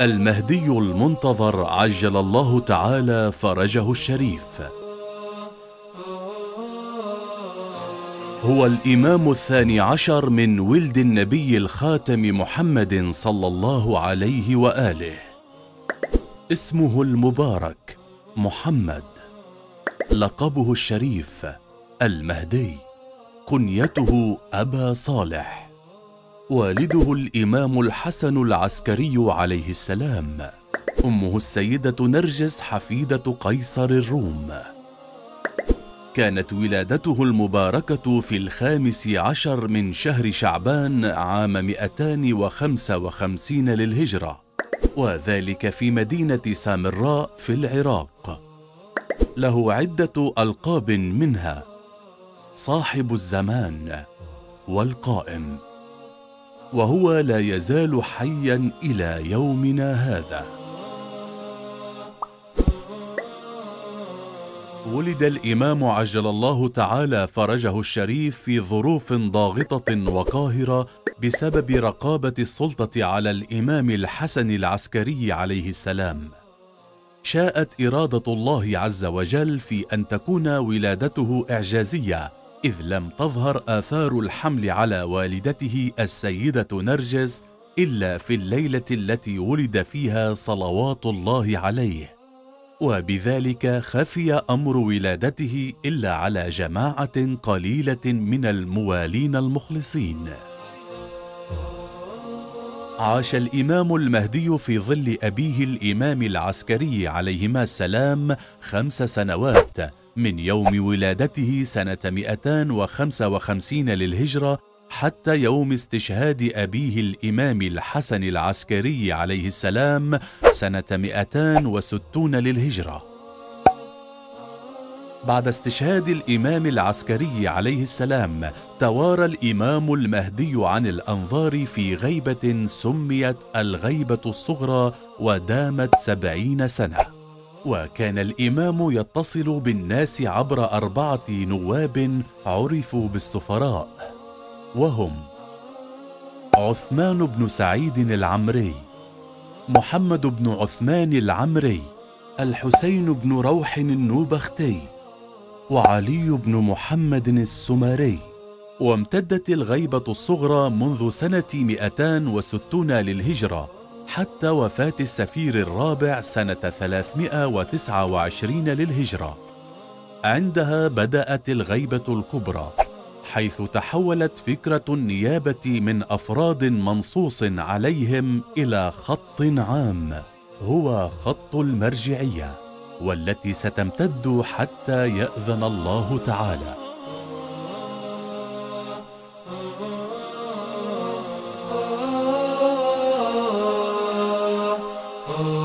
المهدي المنتظر عجل الله تعالى فرجه الشريف. هو الإمام الثاني عشر من ولد النبي الخاتم محمد صلى الله عليه وآله. اسمه المبارك محمد. لقبه الشريف المهدي كنيته أبا صالح. والده الإمام الحسن العسكري عليه السلام. أمه السيدة نرجس حفيدة قيصر الروم. كانت ولادته المباركة في الخامس عشر من شهر شعبان عام 255 للهجرة وذلك في مدينة سامراء في العراق. له عدة ألقاب منها صاحب الزمان والقائم. وهو لا يزال حيا إلى يومنا هذا. ولد الإمام عجل الله تعالى فرجه الشريف في ظروف ضاغطة وقاهرة بسبب رقابة السلطة على الإمام الحسن العسكري عليه السلام. شاءت إرادة الله عز وجل في أن تكون ولادته إعجازية إذ لم تظهر آثار الحمل على والدته السيدة نرجس إلا في الليلة التي ولد فيها صلوات الله عليه. وبذلك خفي أمر ولادته إلا على جماعة قليلة من الموالين المخلصين. عاش الإمام المهدي في ظل أبيه الإمام العسكري عليهما السلام خمس سنوات من يوم ولادته سنة 255 للهجرة حتى يوم استشهاد أبيه الإمام الحسن العسكري عليه السلام سنة 260 للهجرة. بعد استشهاد الإمام العسكري عليه السلام توارى الإمام المهدي عن الأنظار في غيبة سميت الغيبة الصغرى ودامت سبعين سنة. وكان الإمام يتصل بالناس عبر أربعة نواب عرفوا بالسفراء وهم عثمان بن سعيد العمري محمد بن عثمان العمري الحسين بن روح النوبختي وعلي بن محمد السماري وامتدت الغيبة الصغرى منذ سنة 260 للهجرة. حتى وفاة السفير الرابع سنة 329 للهجرة. عندها بدأت الغيبة الكبرى حيث تحولت فكرة النيابة من أفراد منصوص عليهم إلى خط عام هو خط المرجعية والتي ستمتد حتى يأذن الله تعالى. Oh.